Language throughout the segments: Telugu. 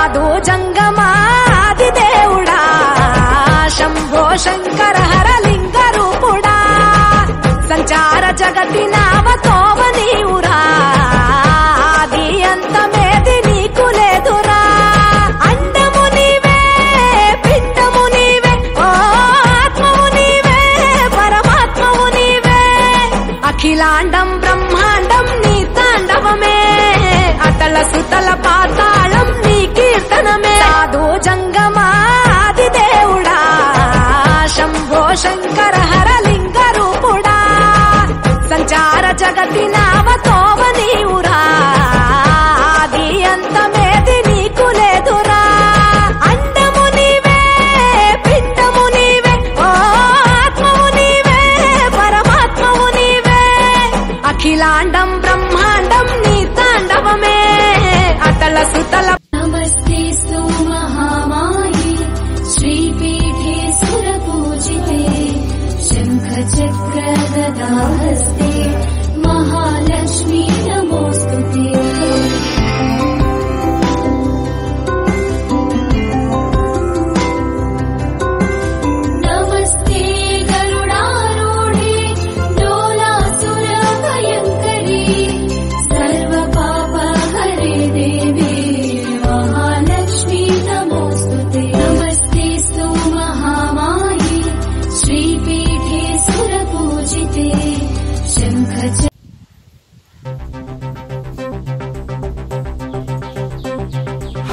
కాదు జంగమాది దేవుడా. శంభో శంకర హరలింగ రూపుడా. సంచార జగతి నావతోవ నీవురా. ఆది అంతమేది నీకు లేదురా. అండము నీవే పిండము నీవే ఆత్మము నీవే పరమాత్మము నీవే. అఖిలాండం బ్రహ్మాండం నీ తాండవమే. అతల సుతల పా लाण्डं ब्रह्माण्डम् नीताण्डव मे अटलसीतलम् नमस्ते सुमहामाये श्रीपीठे सुरपूजिते शङ्खचक्रगदामस्ते महालक्ष्मी नमो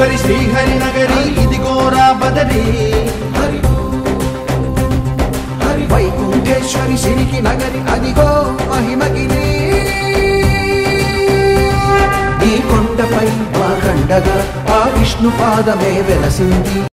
ఓంకారేశ్వరి శ్రీహరి నగరి ఇది గోరా బదరి. వైకుంఠేశ్వరి సిరికి నగరి అదిగో మహిమగిరి. ఈ కొండపై మా కండగా ఆ విష్ణు పాదమే వెలసింది.